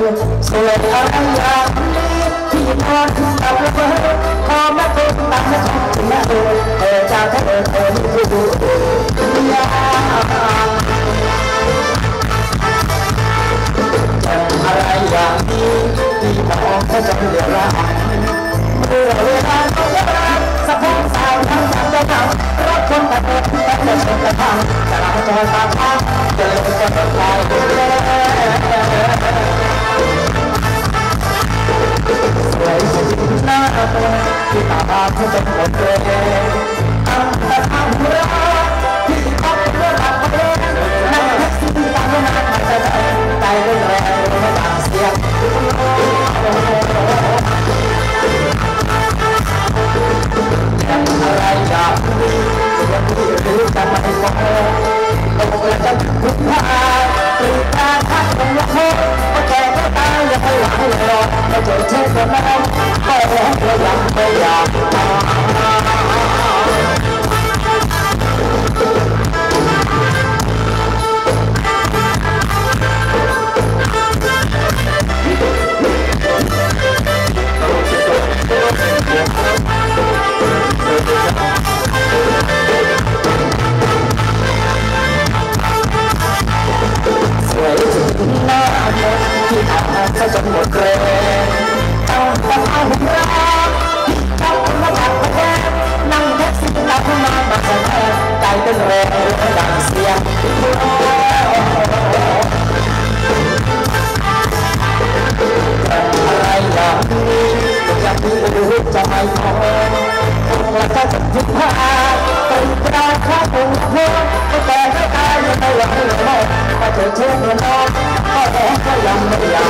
สวยอะไรอย่างนี้ที่นอนกับระเบิดพอมาตุ้มตามมาชมถึงแม่เออเออจากเธอเธอนี่คือดูยากอะไรอย่างนี้ที่มองแค่จนเหลือร้ายเมื่อเวลาเขาเลิกสะพงสาวทั้งสามได้ทำรถคนแตะโกนแต่จะชนกระทำจราจรตามทางเดินก็ตกใจ ที่ตาบาดจนหมดแรงอันตรายรักที่พักเพื่อตัดประเด็นนั่งแท็กซี่ตามไม่นานไม่ใจใจเต้นแรงไม่ต่างเสียงอะไรอย่างนี้ยังไม่รู้จะไม่บอกตกเลยจะพึ่งพาปรีตาทักลงละโคก็แก่ก็ตายอย่าให้หวังเลยรอไม่เจอเช่นกันแล้วก็แล้วก็ยังไม่อยาก ที่ทำซะจนหมดแรงต้องต้องเอาหุ่นรักต้องมาจากประเทศนั่งแท็กซี่ตามมามาแสดงใจเต้นแรงดังเสียงอะไรอย่างนี้ยังไม่รู้จะไม่พอคงละก็จะพึ่งพาเป็นกระข้าคงพ้นก็แต่ไม่ตายยังไม่หวังเลยมาเจอเช่นกันน้องก็แต่ก็ยังไม่อยาก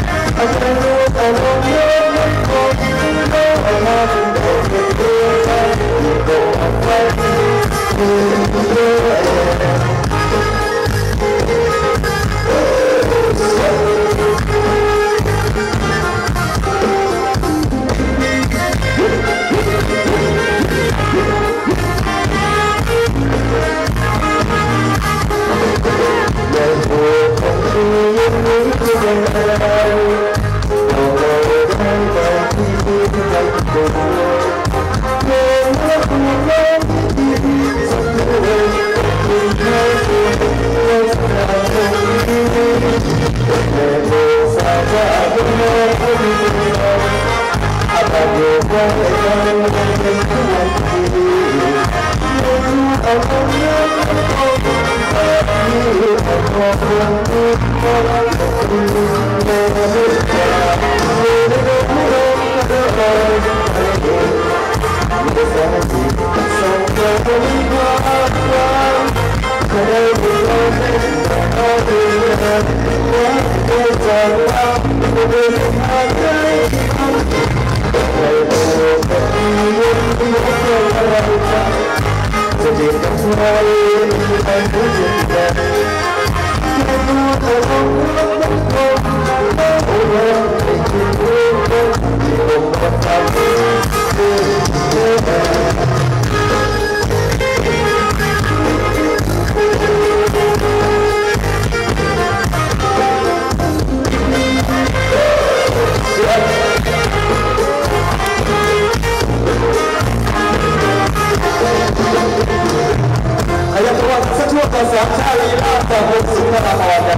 yeah. I'm Thank you.